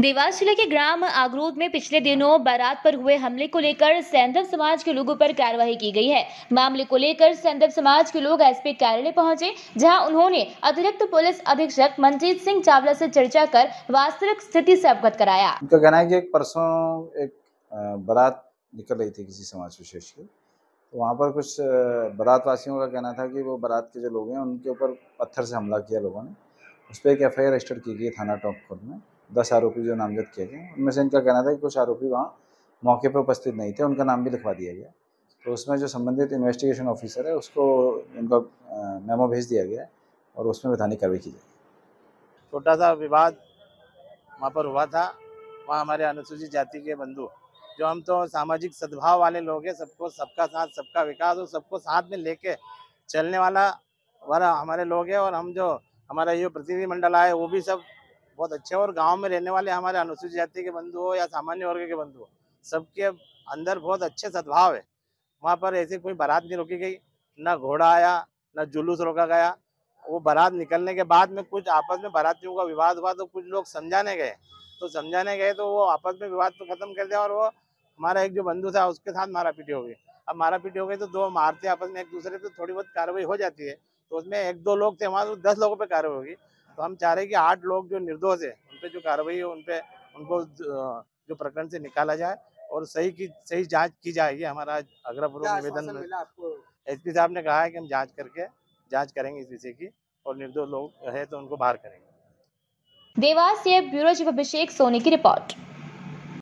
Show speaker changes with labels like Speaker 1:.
Speaker 1: देवास ज़िले के ग्राम आगरोद में पिछले दिनों बारात पर हुए हमले को लेकर सैंधव समाज के लोगों पर कार्रवाई की गई है। मामले को लेकर सैंधव समाज के लोग एसपी कार्यालय पहुँचे, जहाँ उन्होंने अतिरिक्त पुलिस अधीक्षक मनजीत सिंह चावला से चर्चा कर वास्तविक स्थिति से अवगत कराया।
Speaker 2: उनका कहना है कि एक परसों एक बारात निकल रही थी किसी समाज विशेष की। तो वहाँ पर कुछ बारात वासियों का कहना था कि वो बारात के जो लोग हैं, उनके ऊपर पत्थर से हमला किया लोगों ने। उस पर एक एफ़ रजिस्टर की गई थाना टॉप कोर्ट में। दस आरोपी जो नामजद किए गए उनमें से इनका कहना था कि कुछ आरोपी वहाँ मौके पर उपस्थित नहीं थे, उनका नाम भी लिखवा दिया गया। तो उसमें जो संबंधित इन्वेस्टिगेशन ऑफिसर है, उसको, उनका मेमो भेज दिया गया और उसमें वैधानिक कार्रवाई की जाएगी।
Speaker 3: छोटा सा विवाद वहाँ पर हुआ था। वहाँ हमारे अनुसूचित जाति के बंधु जो हम तो सामाजिक सद्भाव वाले लोग हैं, सबको, सबका साथ, सबका विकास और सबको साथ में लेके चलने वाला वाला हमारे लोग हैं और हम जो हमारा ये प्रतिनिधि मंडल आए वो भी सब बहुत अच्छे और गाँव में रहने वाले हमारे अनुसूचित जाति के बंधु हो या सामान्य वर्ग के बंधु हो, सबके अंदर बहुत अच्छे सद्भाव है। वहाँ पर ऐसे कोई बारात नहीं रोकी गई, न घोड़ा आया, न जुलूस रोका गया। वो बारात निकलने के बाद में कुछ आपस में बारातियों का विवाद हुआ तो कुछ लोग समझाने गए। तो समझाने गए तो वो आपस में विवाद तो खत्म कर दिया और वो हमारा एक जो बंधु था उसके साथ मारा पीटी हो गई। अब मारा पीटी हो गई तो दो मारते आपस में, एक दूसरे तो थोड़ी बहुत कार्रवाई हो जाती है। तो उसमें एक दो लोग थे, वहाँ तो दस लोगों पर कार्रवाई होगी। तो हम चाह रहे हैं कि आठ लोग जो निर्दोष है उन पर जो कार्रवाई है उन पर उनको जो प्रकरण से निकाला जाए और सही की सही जाँच की जाए ये हमारा आग्रहपूर्वक निवेदन एस पी साहब ने कहा है कि हम जाँच करके जाँच करेंगे इस विषय की और निर्दोष लोग है तो उनको बाहर करेंगे।
Speaker 1: देवास से ब्यूरो चीफ अभिषेक सोनी की रिपोर्ट।